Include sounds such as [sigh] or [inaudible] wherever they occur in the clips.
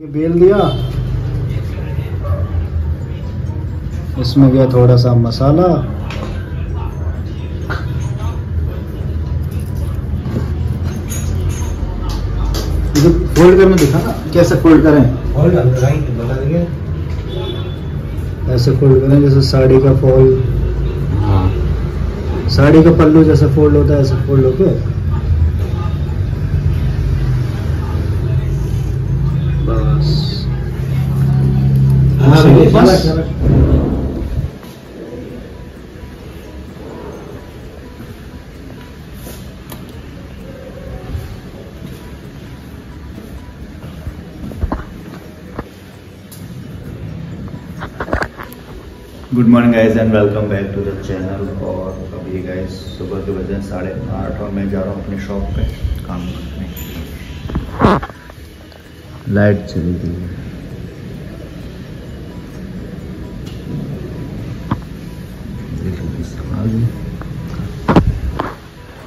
ये बेल दिया। इसमें गया थोड़ा सा मसाला। फोल्ड करना दिखा ना कैसे फोल्ड करें? ऐसे फोल्ड करें जैसे साड़ी का फोल्ड हाँ। साड़ी का पल्लू जैसे फोल्ड होता है ऐसे फोल्ड होके। बस good morning guys and welcome back to the channel और अभी गाइज़ सुबह के बजे साढ़े आठ और मैं जा रहा हूँ अपनी शॉप पे काम करने। लाइट चली गई। है।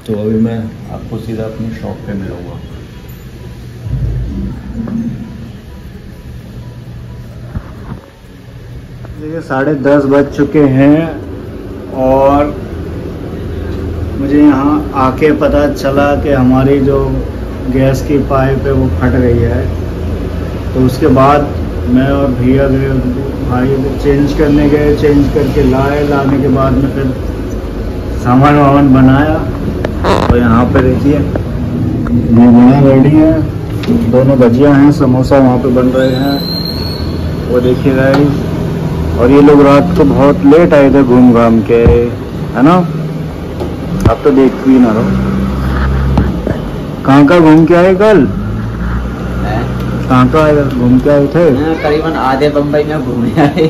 तो अभी मैं आपको सीधा अपनी शॉप पे मिलूँगा। देखिए, साढ़े दस बज चुके हैं और मुझे यहाँ आके पता चला कि हमारी जो गैस की पाइप है वो फट गई है। तो उसके बाद मैं और भैया गए भाई चेंज करने गए चेंज करके लाए। लाने के बाद में फिर सामान वामान बनाया। और यहाँ पे देखिए, ये रेडी है। दोनों भजिया हैं, समोसा वहाँ पे बन रहे हैं। वो देखिए गाइस और ये लोग रात को बहुत लेट आए थे घूम घाम के, है ना? आप तो देख भी ना रहो कहाँ कहाँ घूम के आए कल? कहाँ कहाँ आए घूम के आए थे? करीबन आधे बम्बई में घूमे आए।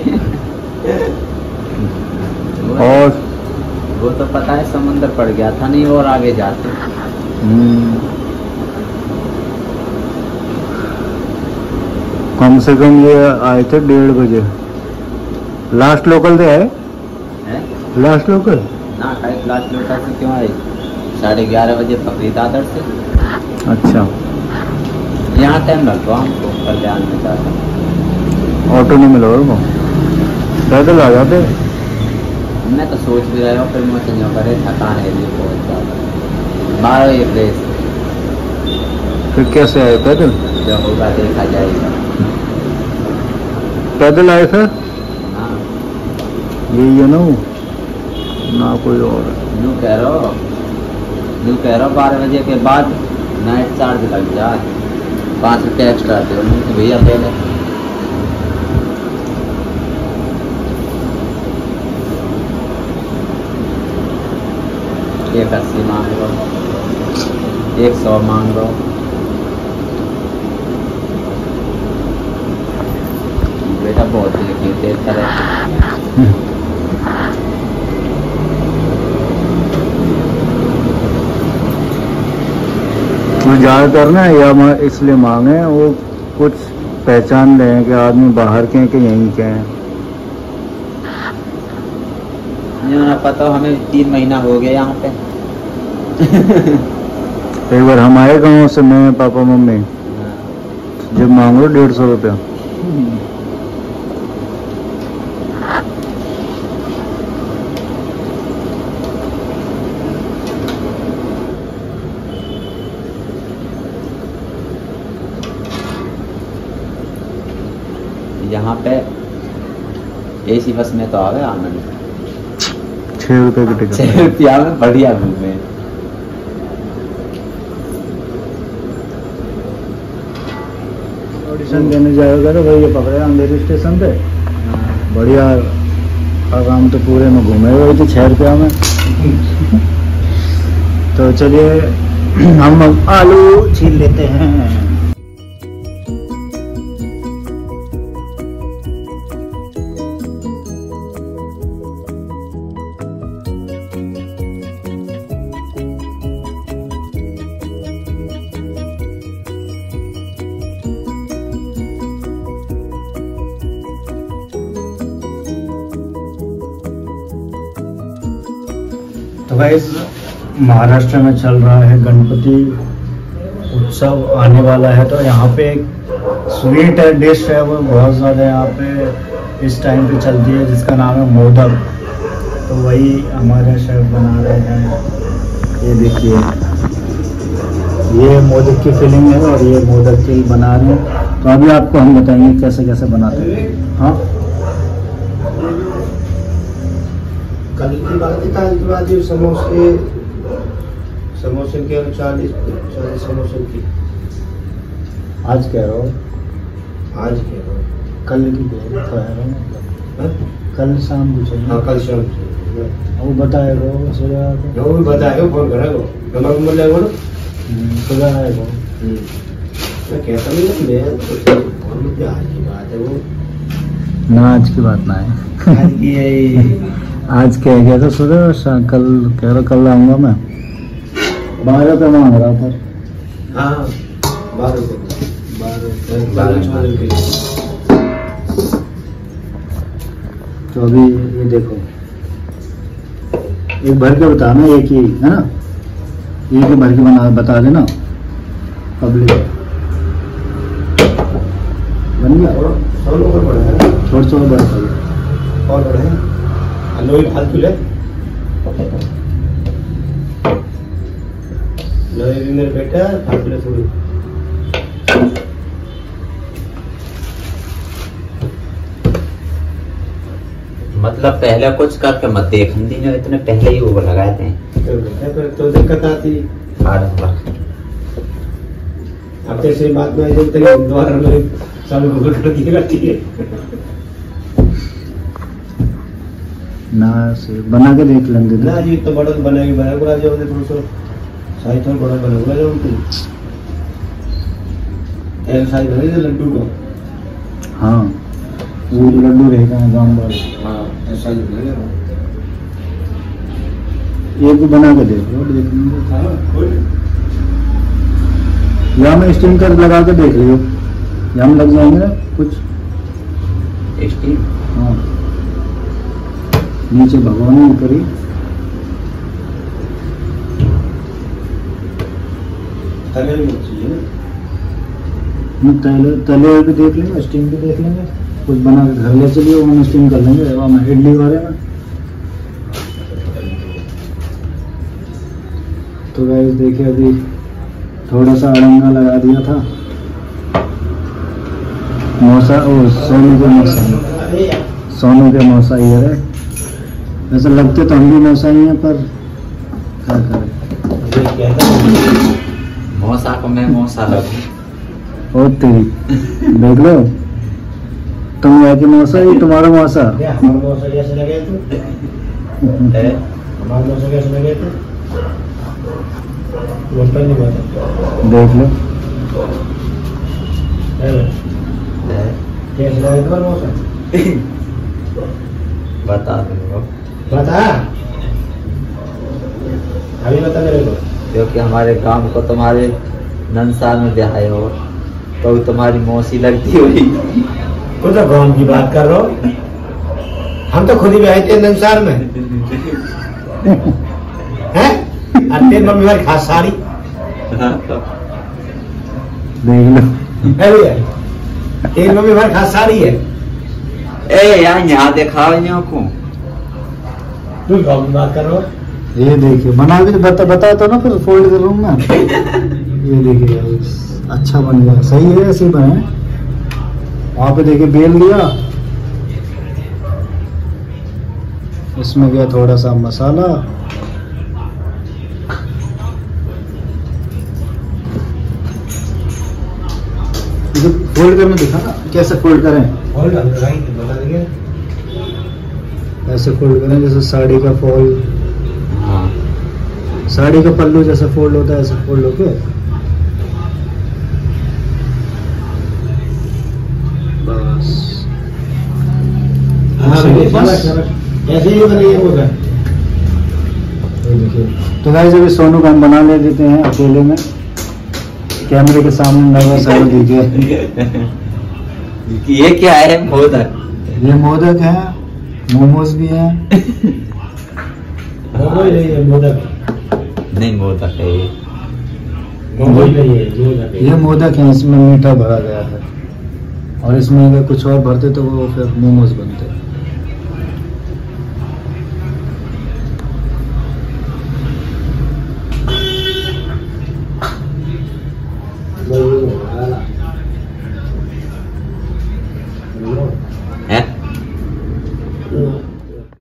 और? वो तो पता है समुंदर पड़ गया था नहीं और आगे जाते। हम्म, कम से कम ये आए थे डेढ़ बजे। लास्ट लोकल थे आए? लास्ट लोकल ना क्लास लोटा से क्यों आए? साढ़े ग्यारह बजे पकड़ी दादर से। अच्छा। यहाँ टाइम लगता हमको कल्याण में जाता ऑटो नहीं मिला उनको पैदल आ जाते? मैं तो सोच भी रहा हूँ फिर मैं चंजो करे थकान है लिए बहुत ज़्यादा। बारह रेस फिर कैसे आए पैदल? जो होगा देखा जाएगा। पैदल आए फिर? हाँ। यही है ना वो? ना कोई और। यूँ कह रहा हो यूँ कह रहा हो बारह बजे के बाद नाइट चार्ज लग जाए। पाँच रुपये एक्स्ट्रा आते हैं। भैया पहले एक अस्सी मांग लो एक सौ मांग लो बेटा बहुत देखी तेज तरह वो ज़्यादातर ना या मा- इसलिए मांगे वो कुछ पहचान रहे हैं कि आदमी बाहर के हैं कि यहीं के हैं। नहीं पता हमें तीन महीना हो गया यहाँ पे। [laughs] एक बार हमारे गाँव से मैं पापा मम्मी। जब मांग लो डेढ़ सौ रुपया। [laughs] यहाँ पे एसी बस में तो आवे आनंद छः रुपये की छह टिकट रुपया में बढ़िया घूमे ऑडिशन देने जाएगा तो भाई ये पकड़े अंधेरी स्टेशन पे। बढ़िया आराम तो पूरे में घूमे हुए थे छः रुपया में। तो चलिए हम आलू छील लेते हैं। भाई, महाराष्ट्र में चल रहा है गणपति उत्सव, आने वाला है। तो यहाँ पे एक स्वीट डिश है, वो बहुत ज़्यादा यहाँ पे इस टाइम पे चलती है, जिसका नाम है मोदक। तो वही हमारे शेफ बना रहे हैं। ये देखिए। ये मोदक की फिलिंग है और ये मोदक की बना रहे हैं। तो अभी आपको हम बताएँगे कैसे कैसे बनाते हैं। हाँ? कल की बात है कल की बात है समोसे समोसे के चालीस चालीस समोसे की। आज कह रहा हूँ। आज के हो। कल की कह रहा हूँ हाँ? कल शाम को चाहिए। हाँ कल शाम से वो बताएगा वो सुबह आके जो भी बताए फ़ोन करेगा नंबर मिल जाएगा ना हम्म, सुबह आएगा मैं कहता नहीं मैं तो फ़ोन में आज की बात है वो? ना आज की बात ना है। [laughs] आज कह गया था सुबह और कल कह रहा कल आऊँगा मैं। बारह पे मांग रहा था। हाँ तो अभी ये देखो। एक भर के बताना एक ही है ना? एक ही भर के बना बता देना। पब्लिक बन गया? बड़ा है। थोड़ा सा और बड़ा कर और बड़ा है। लोही फालतू ले लोही भी मेरे बेटा फालतू ले थोड़ी मतलब पहले कुछ करके मत देख हम दिन इतने पहले ही वो लगाए थे। तो तो दिक्कत आती। अब जैसे बात में चालू होकर कर दिएगा ठीक है। ना से बना के देख लेंगे ना जी तो बड़ा बनाएगी बना बुला जाओ थोड़ा सा साइज़ थोड़ा बड़ा बना बुला जाओ तुम एक साइज़ बने थे लड्डू को? हाँ। वो लड्डू रहेगा गाँव वाले। हाँ ऐसा ही बनेगा एक को बना के देख लो देख लेंगे। हाँ कोई या मैं स्टीम कर लगा के देख लियो। या हम लग जाएँगे ना कुछ। स्टीम? हाँ। नीचे भगवान ऊपर ही तले तले तले भी देख लेंगे स्टीम भी देख लेंगे। कुछ बना के घर ले चलिए हम स्टीम कर लेंगे हम इडली वाले में। तो गाइस देखिए अभी थोड़ा सा अड़ंगा लगा दिया था। मौसा ओ सोनू के मौसा। सोनू के मौसा ही है वैसे लगते तो हम भी मौसा ही हैं पर क्या करें? मौसा को मैं मौसा लगू ओ तेरी देख लो। तुम है कि मौसा ही तुम्हारा मौसा। हमारे मौसम कैसे लगे थे हमारे मौसम कैसे लगे थे देख लो। कैसे लगे तुम्हारे मौसम [laughs] बता दूँगा। बता। अभी बता मेरे को। क्योंकि हमारे गाँव को तुम्हारे नंसार में ब्याह हो तो तुम्हारी मौसी लगती हुई खुद तो गाँव की बात कर रहा हो। हम तो खुद ही आए थे नंसार में। हैं? और तेरी मम्मी हमारी खास साड़ी। देख लो। है तेरी मम्मी हमारी खास साड़ी है। ए यार यहाँ दिखाओ यहाँ को। तू गाँव की बात कर। ये देखिए बना के बता बता तो ना फिर फोल्ड कर लूँगा ये देखिए अच्छा बन गया। सही है ऐसे बने। वहाँ पे देखिए बेल दिया। इसमें गया थोड़ा सा मसाला फोल्ड करना दिखा ना कैसे फोल्ड करें? और लगाई बता देंगे। ऐसे फोल्ड करें जैसे साड़ी का फॉल हाँ। साड़ी का पल्लू जैसे फोल्ड होता है ऐसे फोल्ड होके। बस। हाँ ऐसे ही बनाइए तो गाइस अभी सोनू का हम बना ले देते हैं अकेले में। कैमरे के सामने नर्वस है वो देखिए। [laughs] ये क्या है? मोदक। ये मोदक है। मोमोज भी हैं। [laughs] नहीं है मोदक। नहीं मोदक है। ये नहीं है मोदक है। ये मोदक है इसमें मीठा भरा गया है। और इसमें अगर कुछ और भरते तो वो फिर मोमोज बनते